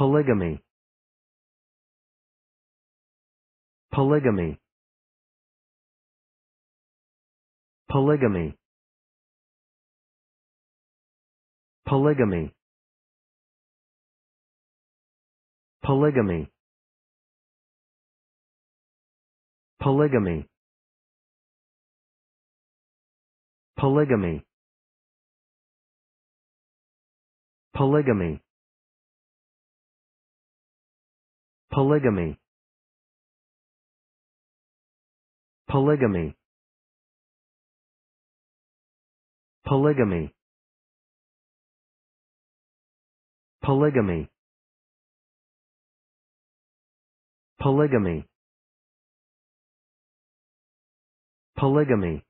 polygamy. Polygamy. Polygamy. Polygamy. Polygamy. Polygamy. Polygamy. Polygamy polygamy. Polygamy. Polygamy. Polygamy. Polygamy. Polygamy